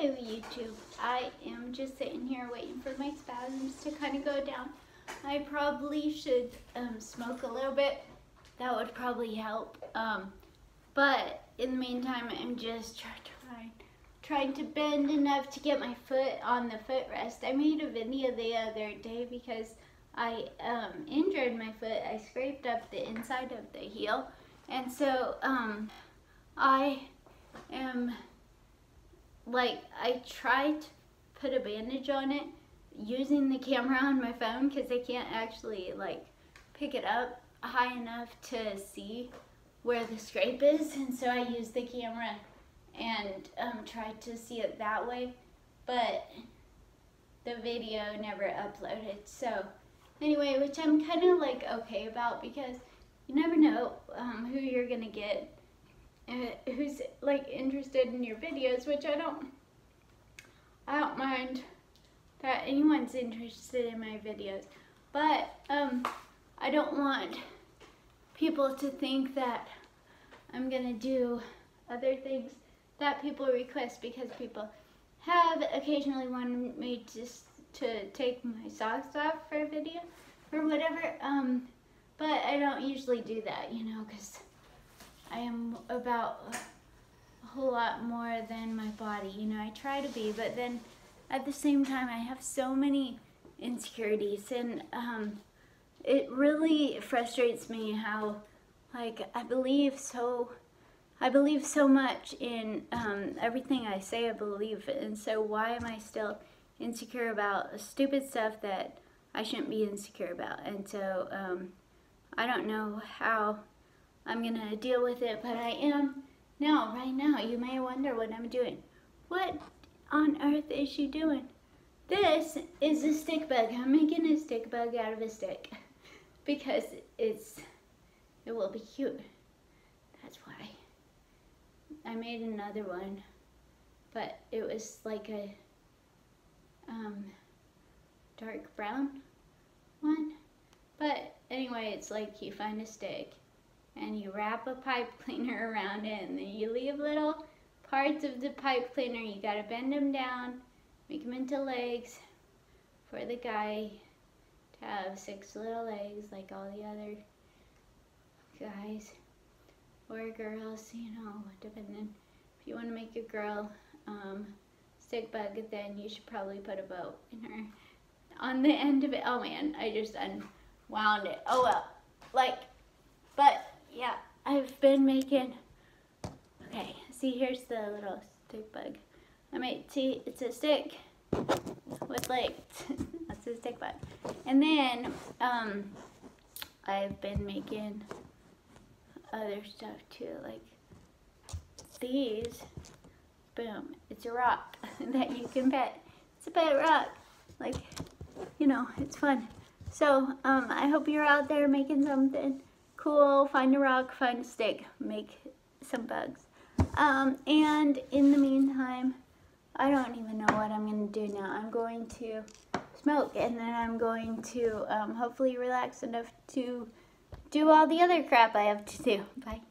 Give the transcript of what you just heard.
Hello YouTube. I am just sitting here waiting for my spasms to kind of go down. I probably should um, smoke a little bit. That would probably help. Um, but in the meantime, I'm just trying, trying, to bend enough to get my foot on the footrest. I made a video the other day because I um, injured my foot. I scraped up the inside of the heel. And so um, I am like I tried to put a bandage on it using the camera on my phone because I can't actually like pick it up high enough to see where the scrape is. And so I used the camera and um, tried to see it that way but the video never uploaded. So anyway which I'm kind of like okay about because you never know um, who you're gonna get who's like interested in your videos, which I don't, I don't mind that anyone's interested in my videos, but um, I don't want people to think that I'm gonna do other things that people request because people have occasionally wanted me just to take my socks off for a video or whatever. Um, but I don't usually do that, you know, because I am about a whole lot more than my body. You know, I try to be, but then at the same time, I have so many insecurities, and um, it really frustrates me how, like, I believe so. I believe so much in um, everything I say I believe, and so why am I still insecure about stupid stuff that I shouldn't be insecure about? And so um, I don't know how I'm gonna deal with it, but I am now, right now. You may wonder what I'm doing. What on earth is she doing? This is a stick bug. I'm making a stick bug out of a stick because it's, it will be cute. That's why. I made another one, but it was like a um, dark brown one. But anyway, it's like you find a stick and you wrap a pipe cleaner around it and then you leave little parts of the pipe cleaner. You gotta bend them down, make them into legs for the guy to have six little legs like all the other guys or girls, you know, depending. If you want to make a girl um, stick bug, then you should probably put a boat in her on the end of it. Oh man, I just unwound it. Oh well, like, but yeah, I've been making, okay, see here's the little stick bug. I made, see, it's a stick with like, That's a stick bug. And then, um, I've been making other stuff too, like these. Boom, it's a rock that you can pet. It's a pet rock. Like, you know, it's fun. So, um, I hope you're out there making something cool, find a rock, find a stick, make some bugs. Um, and in the meantime, I don't even know what I'm going to do now. I'm going to smoke and then I'm going to um, hopefully relax enough to do all the other crap I have to do. Bye.